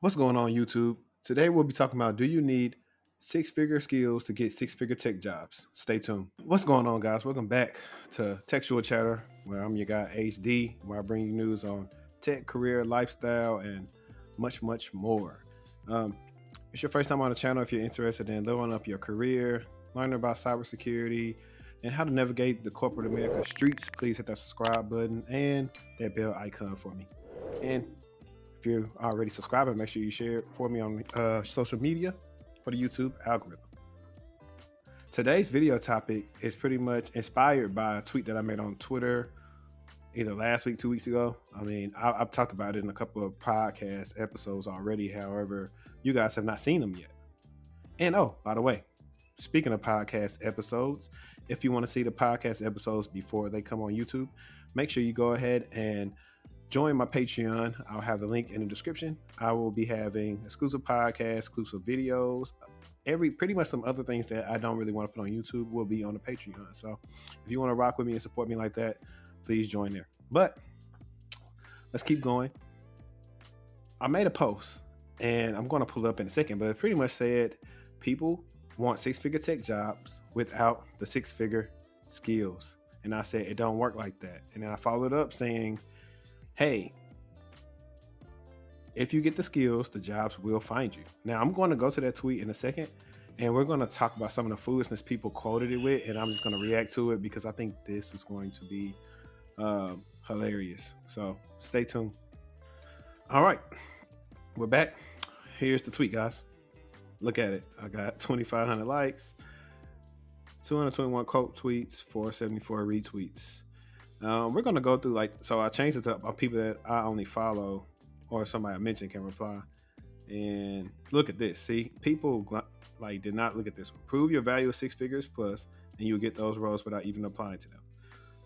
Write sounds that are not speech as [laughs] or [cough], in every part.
What's going on, YouTube? Today we'll be talking about do you need six figure skills to get six figure tech jobs? Stay tuned. What's going on, guys? Welcome back to TechTual Chatter, where I'm your guy HD, where I bring you news on tech, career, lifestyle, and much, much more. Um, it's your first time on the channel. If you're interested in leveling up your career, learning about cybersecurity, and how to navigate the corporate America streets, please hit that subscribe button and that bell icon for me. And if you're already subscribing, make sure you share it for me on uh, social media for the YouTube algorithm. Today's video topic is pretty much inspired by a tweet that I made on Twitter either last week, two weeks ago. I mean, I, have talked about it in a couple of podcast episodes already. However, you guys have not seen them yet. And oh, by the way, speaking of podcast episodes, if you want to see the podcast episodes before they come on YouTube, make sure you go ahead and join my Patreon. I'll have the link in the description. I will be having exclusive podcasts, exclusive videos, every pretty much some other things that I don't really want to put on YouTube will be on the Patreon. So if you want to rock with me and support me like that, please join there. But let's keep going. I made a post and I'm going to pull up in a second, but it pretty much said people want six figure tech jobs without the six figure skills. And I said, it don't work like that. And then I followed up saying, hey, if you get the skills, the jobs will find you. Now, I'm going to go to that tweet in a second and we're going to talk about some of the foolishness people quoted it with. And I'm just going to react to it because I think this is going to be um, hilarious. So stay tuned. All right, we're back. Here's the tweet, guys. Look at it. I got [laughs] 2,500 likes, 221 quote tweets, 474 retweets. Um, we're gonna go through like so. I changed it to uh, people that I only follow or somebody I mentioned can reply. And look at this. See, people like did not look at this. Prove your value of six figures plus, and you'll get those roles without even applying to them.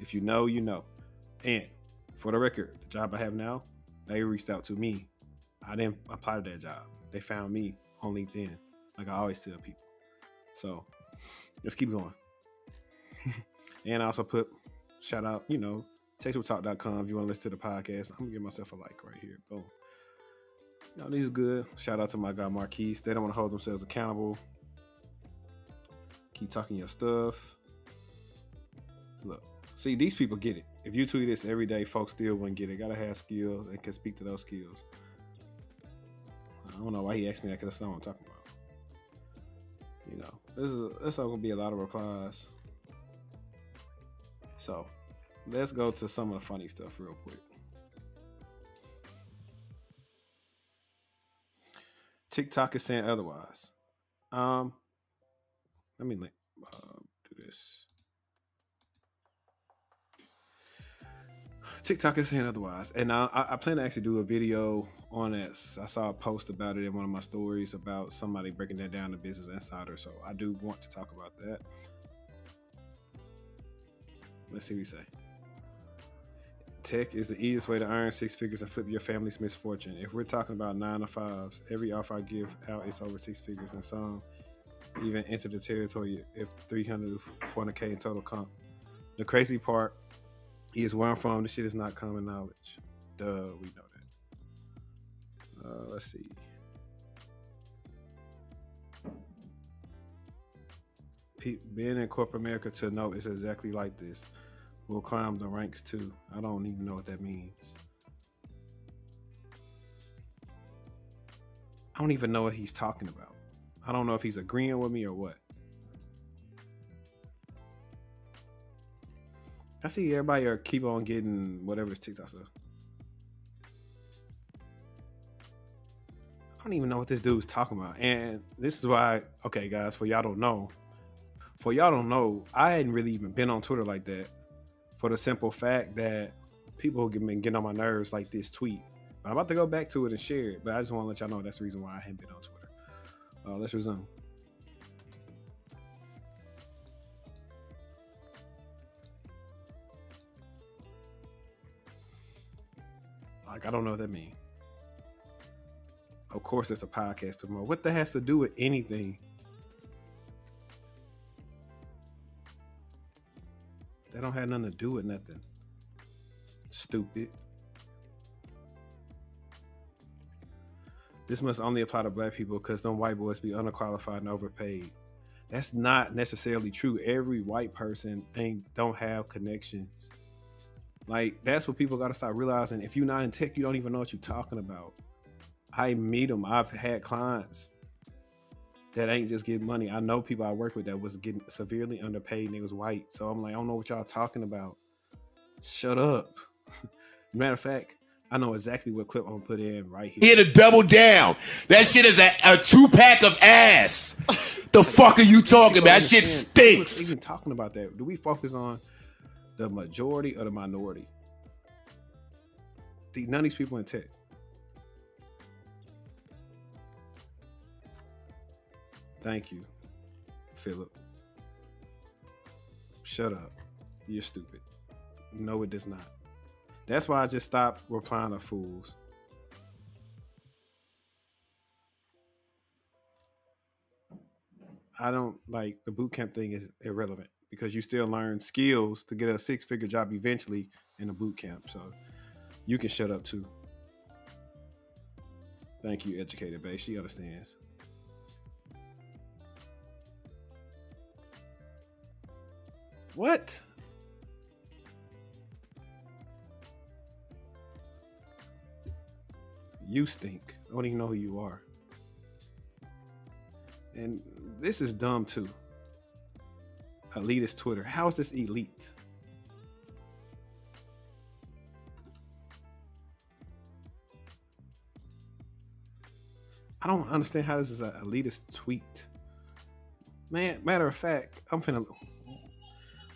If you know, you know. And for the record, the job I have now, they reached out to me. I didn't apply to that job. They found me on LinkedIn, like I always tell people. So let's keep going. [laughs] and I also put shout out, you know, techtualtalk.com if you want to listen to the podcast. I'm gonna give myself a like right here. Boom. Know, these good. Shout out to my guy Marquise. They don't want to hold themselves accountable. Keep talking your stuff. Look, see, these people get it. If you tweet this every day, folks still wouldn't get it. Gotta have skills and can speak to those skills. I don't know why he asked me that because that's not what I'm talking about. You know, this is this is gonna be a lot of replies. So let's go to some of the funny stuff real quick. TikTok is saying otherwise. Um, let me uh, do this. TikTok is saying otherwise, and I, I, plan to actually do a video on it. I saw a post about it in one of my stories about somebody breaking that down to Business Insider, so I do want to talk about that. Let's see what you say. Tech is the easiest way to earn six figures and flip your family's misfortune. If we're talking about nine to fives, every offer I give out is over six figures, and some even enter the territory if 300 400k in total comp. The crazy part is where I'm from. This shit is not common knowledge. Duh, we know that. Uh, let's see. being in corporate America to know it's exactly like this. We'll climb the ranks too. I don't even know what that means. I don't even know what he's talking about. I don't know if he's agreeing with me or what. I see everybody are keep on getting whatever TikTok stuff. I don't even know what this dude's talking about. And this is why, okay, guys, for y'all don't know, for y'all don't know, I hadn't really even been on Twitter like that for the simple fact that people have been getting on my nerves like this tweet. I'm about to go back to it and share it, but I just want to let y'all know that's the reason why I haven't been on Twitter. Uh, let's resume. Like, I don't know what that means. Of course, it's a podcast tomorrow. What that has to do with anything? Don't have nothing to do with nothing. Stupid. This must only apply to black people because them white boys be underqualified and overpaid. That's not necessarily true. Every white person ain't don't have connections. Like that's what people got to start realizing. If you're not in tech, you don't even know what you're talking about. I meet them. I've had clients that ain't just getting money. I know people I work with that was getting severely underpaid and they was white. So I'm like, I don't know what y'all talking about. Shut up. [laughs] Matter of fact, I know exactly what clip I'm gonna put in right here. Here to double down. That shit is a, a two pack of ass. [laughs] the fuck are you talking about? That shit stinks. Even talking about that, do we focus on the majority or the minority? The, none of these people in tech. Thank you, Philip. Shut up. You're stupid. No, it does not. That's why I just stopped replying to fools. I don't like the boot camp thing is irrelevant because you still learn skills to get a six figure job eventually in a boot camp. So you can shut up too. Thank you, educated base. She understands. What? You stink. I don't even know who you are. And this is dumb too. Elitist Twitter. How is this elite? I don't understand how this is an elitist tweet. Man, matter of fact, I'm finna.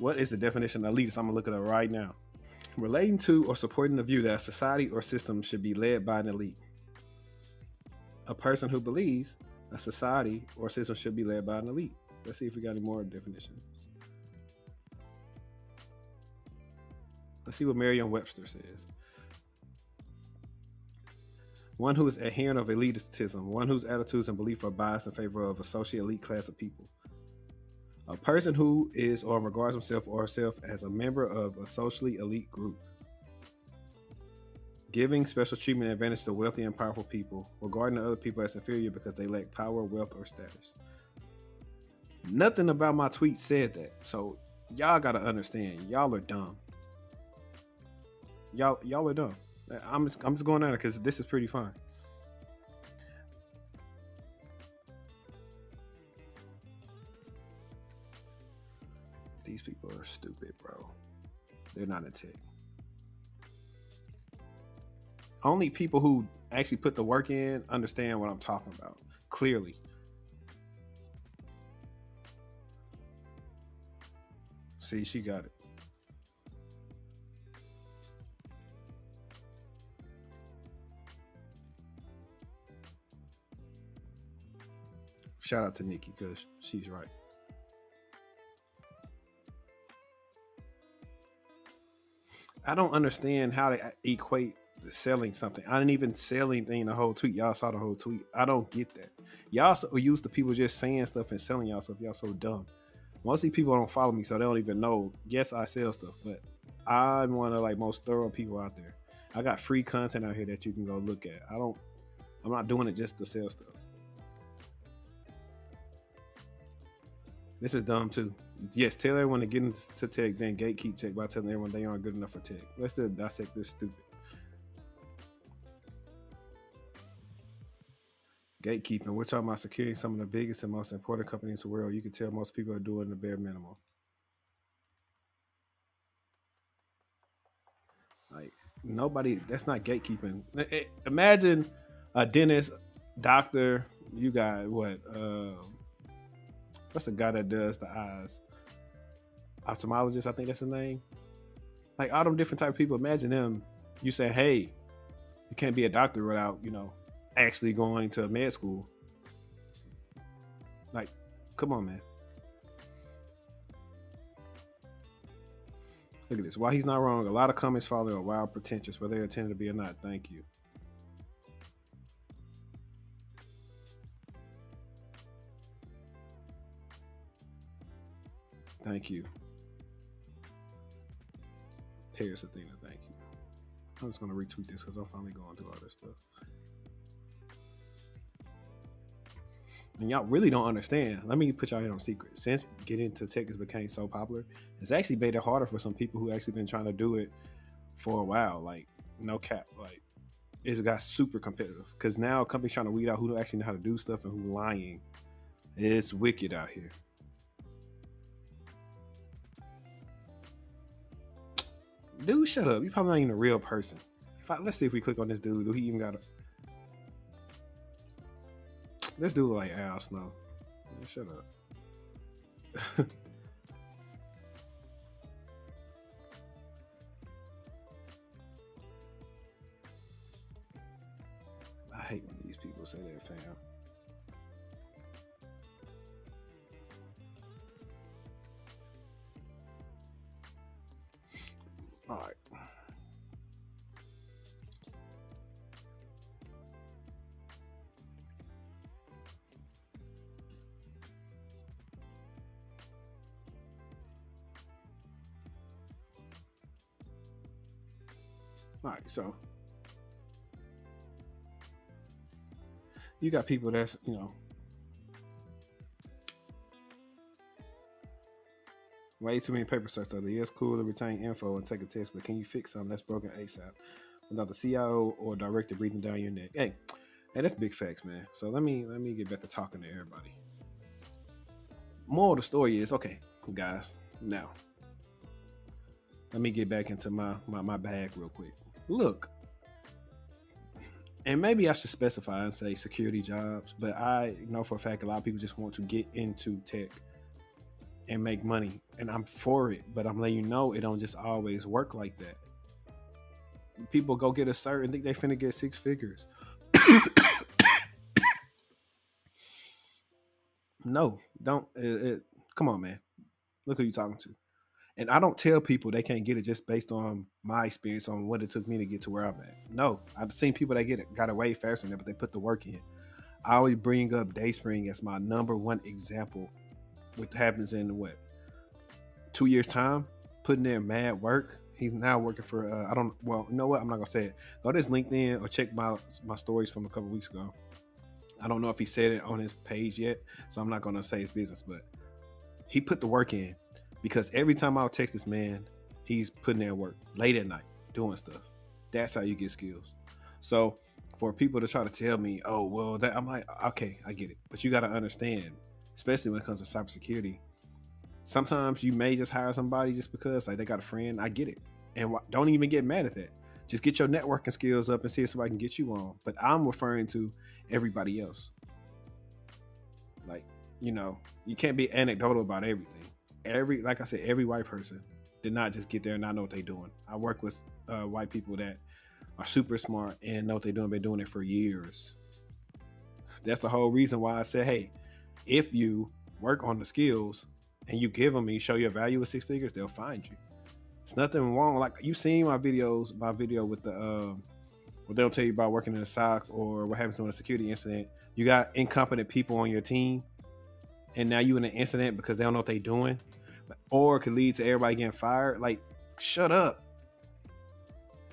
What is the definition of elitist? I'm gonna look it up right now relating to or supporting the view that a society or system should be led by an elite. A person who believes a society or system should be led by an elite. Let's see if we got any more definitions. Let's see what Merriam Webster says. One who is adherent of elitism, one whose attitudes and beliefs are biased in favor of a social elite class of people a person who is or regards himself or herself as a member of a socially elite group, giving special treatment and advantage to wealthy and powerful people, regarding other people as inferior because they lack power, wealth, or status. Nothing about my tweet said that. So y'all gotta understand, y'all are dumb. Y'all y'all are dumb. I'm just I'm just going on it because this is pretty fun. They're not in tech. Only people who actually put the work in understand what I'm talking about clearly. See, she got it. Shout out to Nikki because she's right. I don't understand how to equate selling something. I didn't even sell anything the whole tweet. Y'all saw the whole tweet. I don't get that. Y'all so used to people just saying stuff and selling y'all stuff. Y'all so dumb. Most of these people don't follow me, so they don't even know. Yes, I sell stuff, but I'm one of like most thorough people out there. I got free content out here that you can go look at. I don't. I'm not doing it just to sell stuff. This is dumb too yes, tell everyone to get into tech, then gatekeep tech by telling everyone they aren't good enough for tech. Let's just dissect this stupid. Gatekeeping. We're talking about securing some of the biggest and most important companies in the world. You can tell most people are doing the bare minimum. Like nobody. That's not gatekeeping. Imagine a dentist, doctor. You got what? Uh, what's the guy that does the eyes? ophthalmologist, I think that's his name. Like all them different type of people. Imagine them. You say, hey, you can't be a doctor without, you know, actually going to med school. Like, come on, man. Look at this. While he's not wrong, a lot of comments follow are wild pretentious, whether they intended to be or not. Thank you. Thank you. Paris Athena, thank you. I'm just gonna retweet this because I'm finally going through all this stuff. and y'all really don't understand. Let me put y'all in on secret. Since getting into tech has became so popular, it's actually made it harder for some people who actually been trying to do it for a while. Like no cap, like it's got super competitive because now companies trying to weed out who actually know how to do stuff and who lying. It's wicked out here. Dude, shut up. You probably not even a real person. If I, let's see if we click on this dude. Do he even got a? This dude like Al Snow. Man, shut up. [laughs] I hate when these people say that, fam. So you got people that's you know way too many paper search out. Yes, cool to retain info and take a test, but can you fix something that's broken ASAP without the CIO or director breathing down your neck? Hey, hey, that's big facts, man. So let me let me get back to talking to everybody. More of the story is okay, guys. Now, let me get back into my my, my bag real quick. Look, and maybe I should specify and say security jobs, but I know for a fact a lot of people just want to get into tech and make money, and I'm for it. But I'm letting you know it don't just always work like that. People go get a cert and think they finna get six figures. [coughs] no, don't. It, it, come on, man. Look who you talking to. And I don't tell people they can't get it just based on my experience on what it took me to get to where I'm at. No, I've seen people that get it got away faster than that, but they put the work in. I always bring up Dayspring as my number one example. What happens in what two years time, putting in mad work. He's now working for uh, I don't well, you know what? I'm not gonna say it. Go to his LinkedIn or check my my stories from a couple weeks ago. I don't know if he said it on his page yet, so I'm not gonna say his business, but he put the work in because every time I'll text this man, he's putting in work late at night doing stuff. That's how you get skills. So for people to try to tell me, oh well, that I'm like, okay, I get it, but you got to understand, especially when it comes to cybersecurity. Sometimes you may just hire somebody just because like they got a friend. I get it, and don't even get mad at that. Just get your networking skills up and see if somebody can get you on. But I'm referring to everybody else. Like, you know, you can't be anecdotal about everything every like I said, every white person did not just get there and not know what they're doing. I work with uh, white people that are super smart and know what they're doing. Been doing it for years. That's the whole reason why I said, hey, if you work on the skills and you give them and you show your value with six figures, they'll find you. It's nothing wrong. Like you've seen my videos, my video with the um, what they'll tell you about working in a SOC or what happens when a security incident. You got incompetent people on your team and now you in an incident because they don't know what they're doing, or it could lead to everybody getting fired. Like, shut up.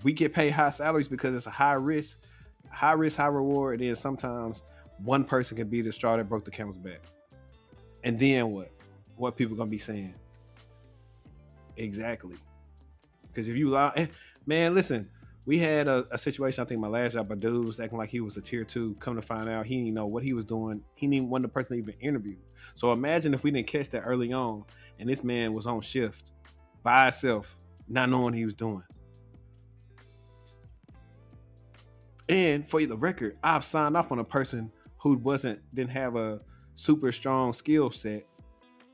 We get paid high salaries because it's a high risk, high risk, high reward. And then sometimes one person can be the straw that broke the camel's back. And then what? What people gonna be saying? Exactly. Because if you lie, eh, man, listen, we had a, a, situation. I think my last job, a dude was acting like he was a tier two. Come to find out, he didn't know what he was doing. He didn't want the person even interview. So imagine if we didn't catch that early on, and this man was on shift by himself, not knowing he was doing. And for the record, I've signed off on a person who wasn't didn't have a super strong skill set,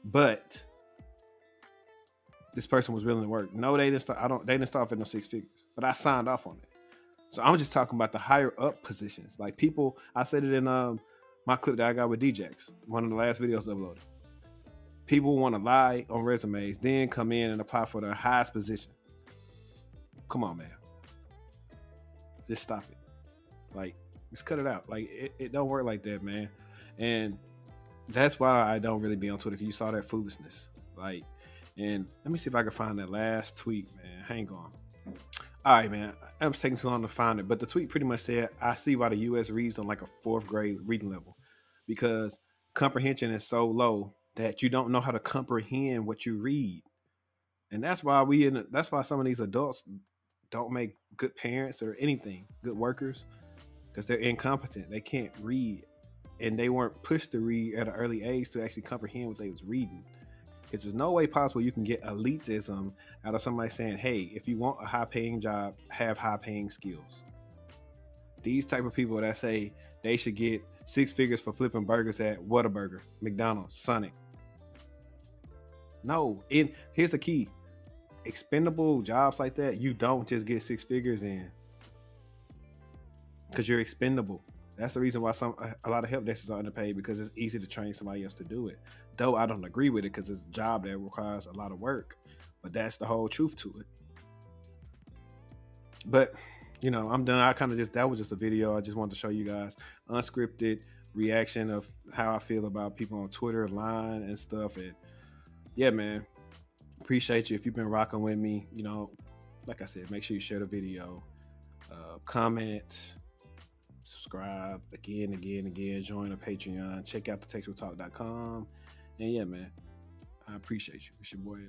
but this person was willing to work. No, they didn't start. I don't. They didn't start for no six figures, but I signed off on it. So I'm just talking about the higher up positions, like people. I said it in um my clip that I got with DJX, one of the last videos uploaded. People want to lie on resumes, then come in and apply for the highest position. Come on, man. Just stop it. Like, just cut it out. Like, it, it don't work like that, man. And that's why I don't really be on Twitter. Cause you saw that foolishness. Like, and let me see if I can find that last tweet, man. Hang on. All right, man. I'm taking too long to find it, but the tweet pretty much said, "I see why the U.S. reads on like a fourth grade reading level, because comprehension is so low that you don't know how to comprehend what you read. And that's why we in that's why some of these adults don't make good parents or anything, good workers, because they're incompetent. They can't read. And they weren't pushed to read at an early age to actually comprehend what they was reading. Because there's no way possible you can get elitism out of somebody saying, hey, if you want a high paying job, have high paying skills. These type of people that say they should get six figures for flipping burgers at Whataburger, McDonald's, Sonic. No, and here's the key. Expendable jobs like that, you don't just get six figures in. Because you're expendable. That's the reason why some a lot of help desks are underpaid because it's easy to train somebody else to do it. Though I don't agree with it because it's a job that requires a lot of work. But that's the whole truth to it. But you know, I'm done. I kind of just that was just a video. I just wanted to show you guys unscripted reaction of how I feel about people on Twitter, line and stuff. And yeah, man, appreciate you if you've been rocking with me. You know, like I said, make sure you share the video, uh, comment, subscribe again, again, again. Join the Patreon. Check out the techtualtalk.com. And yeah, man, I appreciate you. It's your boy.